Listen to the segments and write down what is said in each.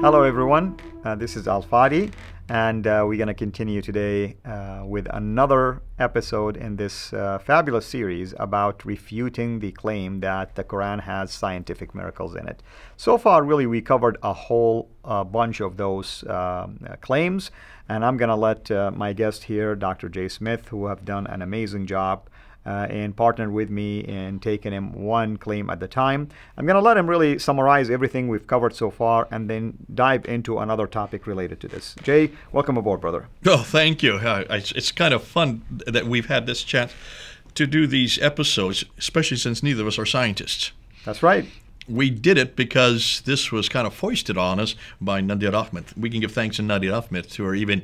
Hello, everyone. Uh, this is Al Fadi, and uh, we're going to continue today uh, with another episode in this uh, fabulous series about refuting the claim that the Quran has scientific miracles in it. So far, really, we covered a whole uh, bunch of those um, claims, and I'm going to let uh, my guest here, Dr. Jay Smith, who have done an amazing job uh, and partnered with me in taking him one claim at the time. I'm going to let him really summarize everything we've covered so far and then dive into another topic related to this. Jay, welcome aboard, brother. Oh, thank you. Uh, it's kind of fun that we've had this chance to do these episodes, especially since neither of us are scientists. That's right we did it because this was kind of foisted on us by Nadir Ahmed. We can give thanks to Nadir Ahmed who are even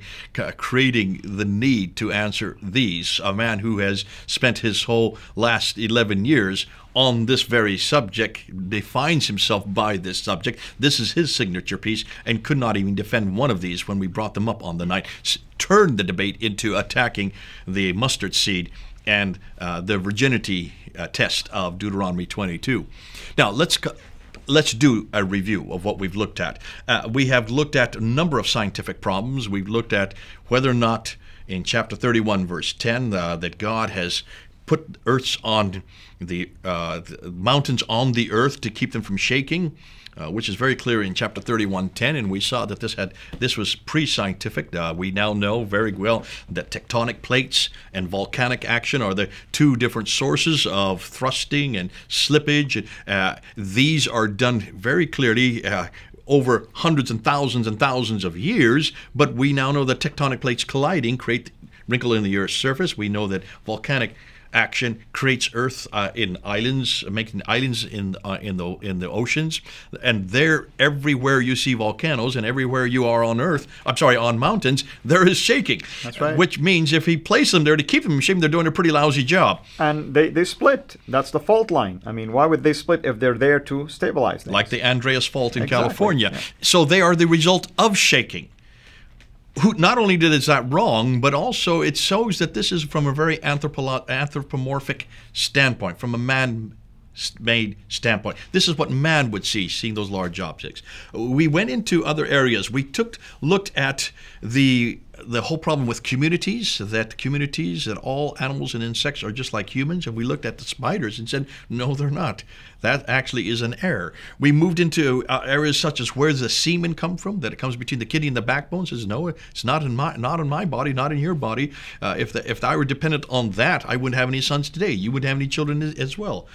creating the need to answer these. A man who has spent his whole last 11 years on this very subject, defines himself by this subject. This is his signature piece, and could not even defend one of these when we brought them up on the night. Turned the debate into attacking the mustard seed and uh, the virginity uh, test of Deuteronomy 22. Now, let's let's do a review of what we've looked at. Uh, we have looked at a number of scientific problems. We've looked at whether or not in chapter 31, verse 10, uh, that God has put earths on the, uh, the, mountains on the earth to keep them from shaking uh, which is very clear in chapter 31:10, and we saw that this had this was pre-scientific. Uh, we now know very well that tectonic plates and volcanic action are the two different sources of thrusting and slippage. Uh, these are done very clearly uh, over hundreds and thousands and thousands of years, but we now know that tectonic plates colliding create wrinkle in the Earth's surface. We know that volcanic action creates Earth uh, in islands, making islands in uh, in the in the oceans, and there everywhere you see volcanoes and everywhere you are on Earth, I'm sorry, on mountains, there is shaking. That's right. Which means if he placed them there to keep them shaking, they're doing a pretty lousy job. And they they split. That's the fault line. I mean, why would they split if they're there to stabilize things? Like the Andreas fault in exactly. California. Yeah. So they are the result of shaking who not only did is that wrong, but also it shows that this is from a very anthropo- anthropomorphic standpoint, from a man made standpoint. This is what man would see, seeing those large objects. We went into other areas. We took looked at the the whole problem with communities, that communities, that all animals and insects are just like humans, and we looked at the spiders and said, no, they're not. That actually is an error. We moved into uh, areas such as where does the semen come from? That it comes between the kidney and the backbone. Says no, it's not in my not in my body, not in your body. Uh, if the, if I were dependent on that, I wouldn't have any sons today. You wouldn't have any children as, well.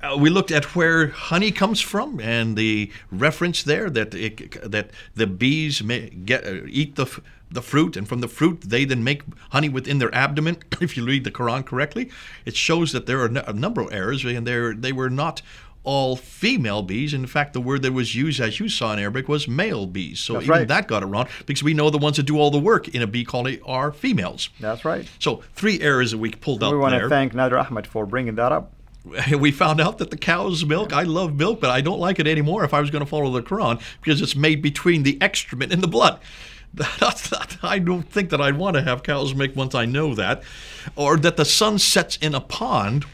Uh, we looked at where honey comes from and the reference there that it, that the bees may get uh, eat the the fruit, and from the fruit they then make honey within their abdomen. if you read the Quran correctly, it shows that there are a number of errors, and they were not all female bees. In fact, the word that was used, as you saw in Arabic, was male bees. So That's even right. that got it wrong because we know the ones that do all the work in a bee colony are females. That's right. So three errors that we pulled out We want there. to thank Nadir Ahmed for bringing that up. we found out that the cow's milk, I love milk, but I don't like it anymore if I was going to follow the Quran because it's made between the excrement and the blood. That's not, I don't think that I'd want to have cow's make once I know that. Or that the sun sets in a pond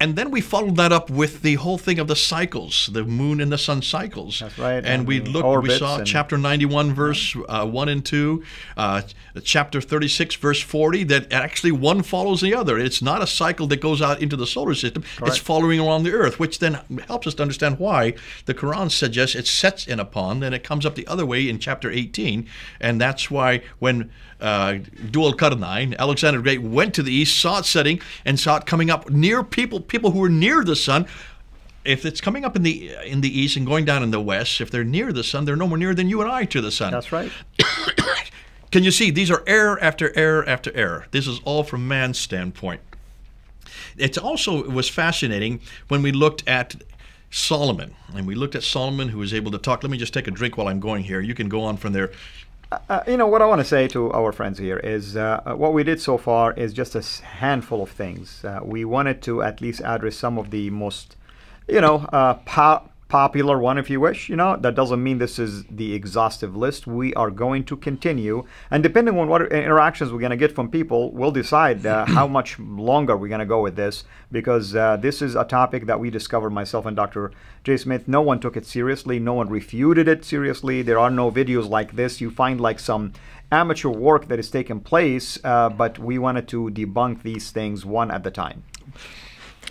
and then we followed that up with the whole thing of the cycles, the moon and the sun cycles. That's right. And, and we looked, we saw chapter 91, verse uh, 1 and 2, uh, chapter 36, verse 40, that actually one follows the other. It's not a cycle that goes out into the solar system, Correct. it's following around the earth, which then helps us to understand why the Quran suggests it sets in a pond and it comes up the other way in chapter 18. And that's why when uh, Dhul-Qarnayn, Alexander the Great went to the east, saw it setting, and saw it coming up near people, people who are near the sun. If it's coming up in the in the east and going down in the west, if they're near the sun, they're no more near than you and I to the sun. That's right. Can you see? These are error after error after error. This is all from man's standpoint. It also was fascinating when we looked at Solomon, and we looked at Solomon, who was able to talk. Let me just take a drink while I'm going here. You can go on from there. Uh, you know what I want to say to our friends here is uh, uh, what we did so far is just a handful of things. Uh, we wanted to at least address some of the most, you know, uh, pow- popular one if you wish. You know, that doesn't mean this is the exhaustive list. We are going to continue. And depending on what interactions we're going to get from people, we'll decide uh, how much longer we're going to go with this because uh, this is a topic that we discovered, myself and Dr. Jay Smith. No one took it seriously, no one refuted it seriously. There are no videos like this. You find like some amateur work that is taking place, uh, but we wanted to debunk these things one at a time.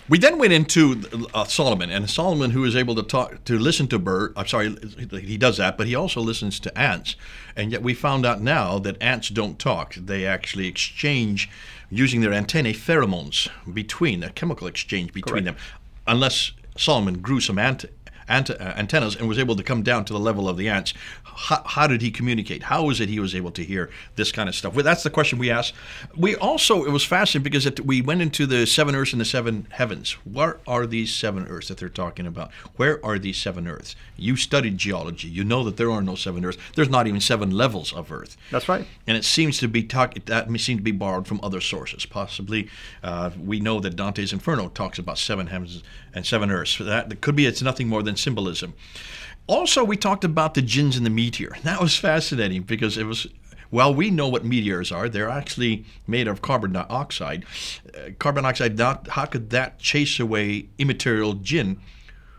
We then went into uh, Solomon, and Solomon, who is able to talk, to listen to birds. I'm sorry, he does that, but he also listens to ants. And yet, we found out now that ants don't talk; they actually exchange using their antennae pheromones between a chemical exchange between Correct. them, unless Solomon grew some ant ant- uh, antennas and was able to come down to the level of the ants. How, how, did he communicate? How was it he was able to hear this kind of stuff? Well, that's the question we asked. We also, it was fascinating because it, we went into the seven earths and the seven heavens. What are these seven earths that they're talking about? Where are these seven earths? You studied geology. You know that there are no seven earths. There's not even seven levels of earth. That's right. And it seems to be talk, that seems to be borrowed from other sources. Possibly, uh, we know that Dante's Inferno talks about seven heavens and seven earths. That, that could be it's nothing more than symbolism. Also, we talked about the jinns and the meteor. That was fascinating because it was well, we know what meteors are. They're actually made of carbon dioxide. Uh, carbon dioxide, not, how could that chase away immaterial jinn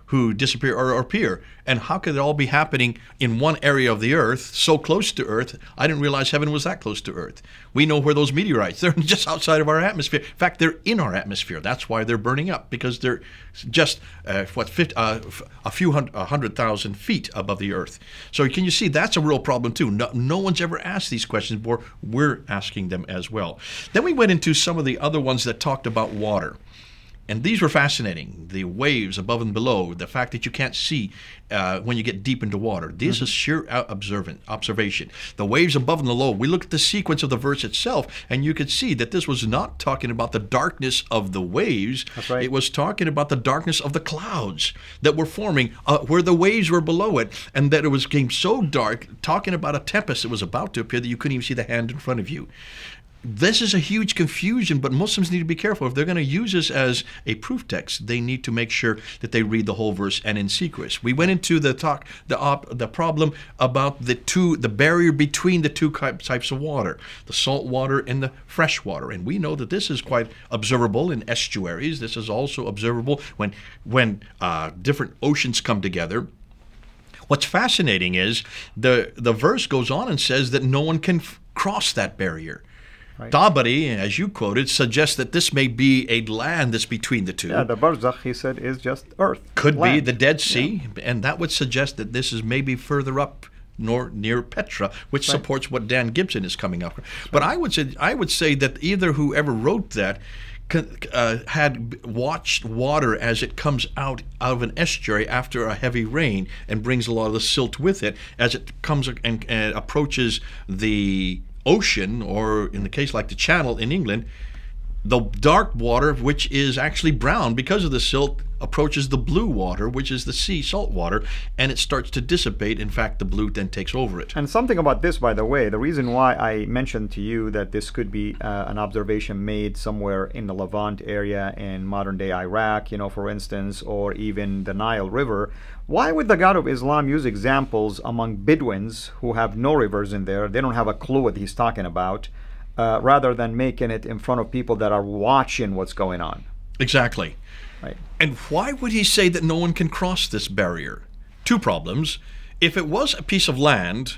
who disappear or appear. And how could it all be happening in one area of the earth, so close to Earth? I didn't realize heaven was that close to Earth. We know where those meteorites, they're just outside of our atmosphere. In fact, they're in our atmosphere. That's why they're burning up, because they're just, uh, what, 50, uh, a few hundred, a hundred thousand feet above the Earth. So can you see that's a real problem too? No, no one's ever asked these questions before. We're asking them as well. Then we went into some of the other ones that talked about water. And these were fascinating. The waves above and below, the fact that you can't see uh, when you get deep into water. This mm-hmm. is sheer observant observation. The waves above and below. We looked at the sequence of the verse itself, and you could see that this was not talking about the darkness of the waves. Right. It was talking about the darkness of the clouds that were forming uh, where the waves were below it, and that it was getting so dark. Talking about a tempest that was about to appear that you couldn't even see the hand in front of you this is a huge confusion, but Muslims need to be careful. If they're going to use this as a proof text, they need to make sure that they read the whole verse and in sequence. We went into the talk, the op, the problem about the two, the barrier between the two types of water, the salt water and the fresh water, and we know that this is quite observable in estuaries. This is also observable when when uh, different oceans come together. What's fascinating is the the verse goes on and says that no one can f- cross that barrier. Right. Tabari, as you quoted, suggests that this may be a land that's between the two. Yeah, the barzakh, he said, is just earth. Could land. be the Dead Sea, yeah. and that would suggest that this is maybe further up nor near Petra, which right. supports what Dan Gibson is coming up. But I would say I would say that either whoever wrote that uh, had watched water as it comes out of an estuary after a heavy rain and brings a lot of the silt with it as it comes and, and approaches the ocean, or in the case like the Channel in England, the dark water, which is actually brown because of the silt, approaches the blue water, which is the sea salt water, and it starts to dissipate. In fact, the blue then takes over it. And something about this, by the way, the reason why I mentioned to you that this could be uh, an observation made somewhere in the Levant area in modern day Iraq, you know, for instance, or even the Nile River. Why would the God of Islam use examples among Bedouins who have no rivers in there? They don't have a clue what he's talking about uh, rather than making it in front of people that are watching what's going on. Exactly. Right. And why would he say that no one can cross this barrier? Two problems. If it was a piece of land,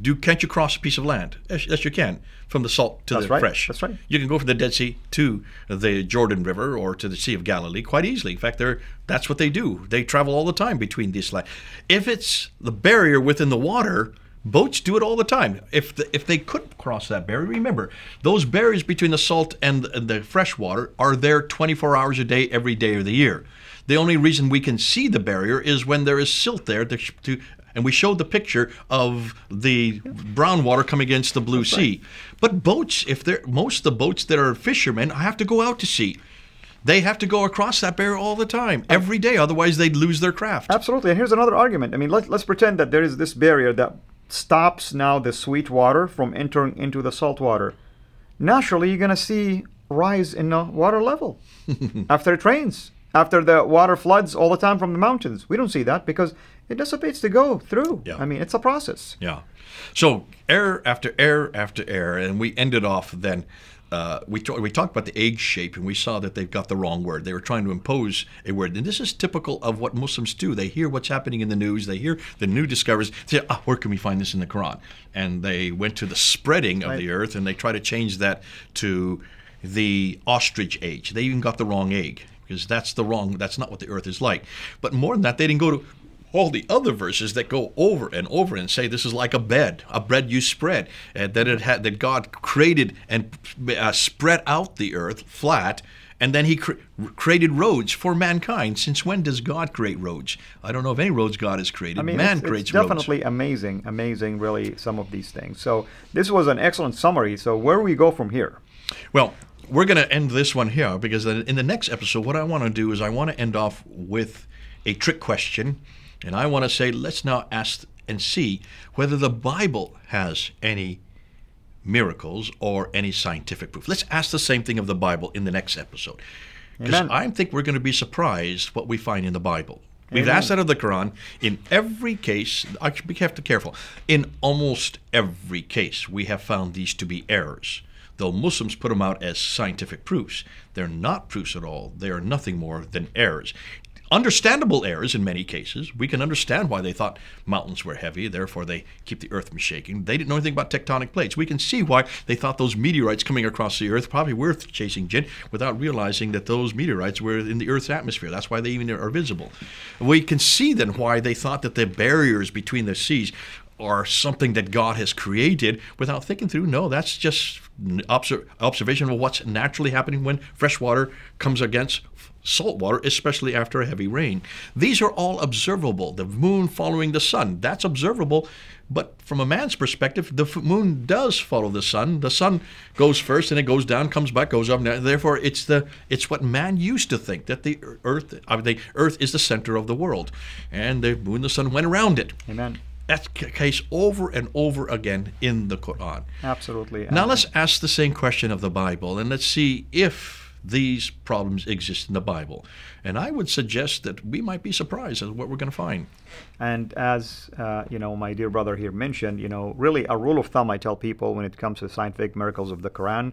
do can't you cross a piece of land? Yes, yes you can. From the salt to That's the right. fresh. That's right. You can go from the Dead Sea to the Jordan River or to the Sea of Galilee quite easily. In fact, they're, that's what they do. They travel all the time between these lands. If it's the barrier within the water, Boats do it all the time. If the, if they could cross that barrier, remember those barriers between the salt and the, the fresh water are there 24 hours a day, every day of the year. The only reason we can see the barrier is when there is silt there to, to and we showed the picture of the brown water coming against the blue That's sea. Right. But boats, if they're most of the boats that are fishermen have to go out to sea. They have to go across that barrier all the time, every day. Otherwise, they'd lose their craft. Absolutely. And here's another argument. I mean, let, let's pretend that there is this barrier that stops now the sweet water from entering into the salt water. Naturally, you're going to see rise in the water level after it rains. after the water floods all the time from the mountains. We don't see that because it dissipates to go through. Yeah. I mean, it's a process. Yeah. So air after air after air, and we ended off then. Uh, we, t- we talked about the egg shape, and we saw that they've got the wrong word. They were trying to impose a word, and this is typical of what Muslims do. They hear what's happening in the news, they hear the new discoveries. They say, ah, where can we find this in the Quran? And they went to the spreading of Right. the earth, and they try to change that to the ostrich age. They even got the wrong egg because that's the wrong. That's not what the earth is like. But more than that, they didn't go to all the other verses that go over and over and say this is like a bed, a bread you spread, and that it had that God created and uh, spread out the earth flat, and then He cre- created roads for mankind. Since when does God create roads? I don't know of any roads God has created. I mean, Man it's, it's creates roads. definitely amazing, amazing, really, some of these things. So this was an excellent summary. So where do we go from here? Well, we're going to end this one here because in the next episode, what I want to do is I want to end off with a trick question. And I want to say, let's now ask and see whether the Bible has any miracles or any scientific proof. Let's ask the same thing of the Bible in the next episode. Because I think we're going to be surprised what we find in the Bible. We've Amen. asked that of the Quran. In every case, I should be careful, careful. In almost every case, we have found these to be errors. Though Muslims put them out as scientific proofs, they're not proofs at all. They are nothing more than errors. Understandable errors in many cases. We can understand why they thought mountains were heavy, therefore they keep the earth from shaking. They didn't know anything about tectonic plates. We can see why they thought those meteorites coming across the earth probably were chasing jinn without realizing that those meteorites were in the earth's atmosphere. That's why they even are visible. We can see then why they thought that the barriers between the seas are something that God has created without thinking through. No, that's just obser- observation of what's naturally happening when fresh water comes against salt water, especially after a heavy rain. These are all observable. The moon following the sun, that's observable. But from a man's perspective, the moon does follow the sun. The sun goes first, and it goes down, comes back, goes up. And therefore, it's the it's what man used to think that the earth, uh, the earth is the center of the world, and the moon, the sun went around it. Amen. That's the case over and over again in the Quran. Absolutely. Now Uh, let's ask the same question of the Bible and let's see if these problems exist in the Bible. And I would suggest that we might be surprised at what we're going to find. And as uh, you know, my dear brother here mentioned, you know, really a rule of thumb I tell people when it comes to scientific miracles of the Quran,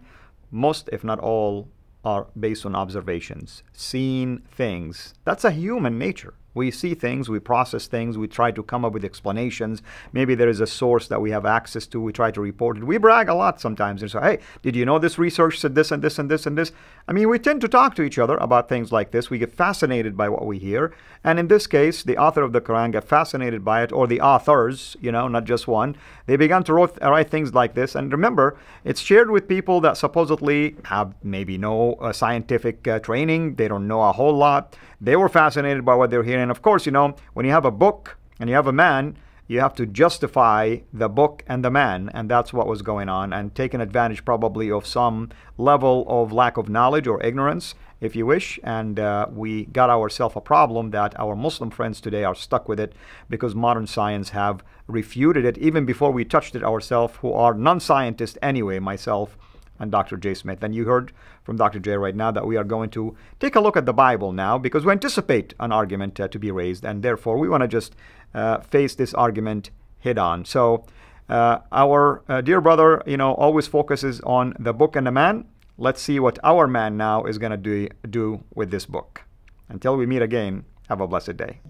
most, if not all, are based on observations, seeing things. That's a human nature. We see things, we process things, we try to come up with explanations. Maybe there is a source that we have access to, we try to report it. We brag a lot sometimes and say, hey, did you know this research said this and this and this and this? I mean, we tend to talk to each other about things like this. We get fascinated by what we hear. And in this case, the author of the Quran got fascinated by it, or the authors, you know, not just one. They began to write, write things like this. And remember, it's shared with people that supposedly have maybe no uh, scientific uh, training, they don't know a whole lot. They were fascinated by what they're hearing. And of course, you know, when you have a book and you have a man, you have to justify the book and the man, and that's what was going on, and taking advantage probably of some level of lack of knowledge or ignorance, if you wish. And uh, we got ourselves a problem that our Muslim friends today are stuck with it because modern science have refuted it even before we touched it ourselves, who are non scientists anyway, myself and Dr. Jay Smith. And you heard from Dr. Jay right now that we are going to take a look at the Bible now because we anticipate an argument uh, to be raised, and therefore we want to just uh, face this argument head on. So, uh, our uh, dear brother, you know, always focuses on the book and the man. Let's see what our man now is going to do, do with this book. Until we meet again, have a blessed day.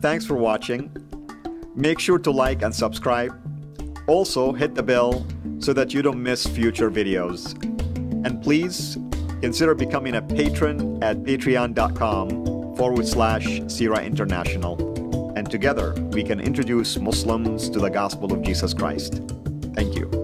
Thanks for watching. Make sure to like and subscribe. Also, hit the bell so that you don't miss future videos. And please consider becoming a patron at patreon.com forward slash CIRA International. And together we can introduce Muslims to the gospel of Jesus Christ. Thank you.